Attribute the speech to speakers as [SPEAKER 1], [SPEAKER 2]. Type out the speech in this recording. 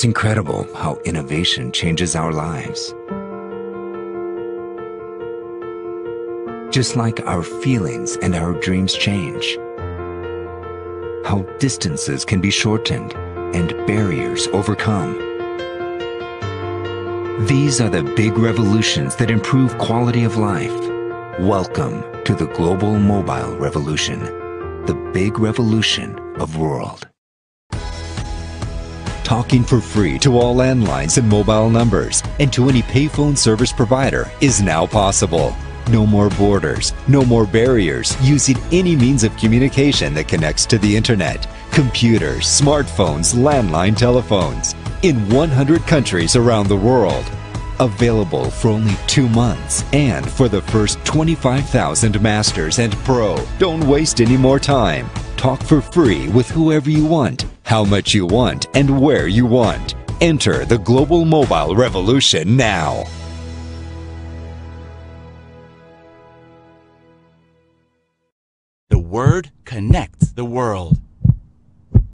[SPEAKER 1] It's incredible how innovation changes our lives. Just like our feelings and our dreams change. How distances can be shortened and barriers overcome. These are the big revolutions that improve quality of life. Welcome to the global mobile revolution, the big revolution of world. Talking for free to all landlines and mobile numbers and to any payphone service provider is now possible. No more borders, no more barriers using any means of communication that connects to the internet. Computers, smartphones, landline telephones. In 100 countries around the world. Available for only two months and for the first 25,000 Masters and Pro. Don't waste any more time. Talk for free with whoever you want, how much you want, and where you want. Enter the global mobile revolution now.
[SPEAKER 2] The word connects the world.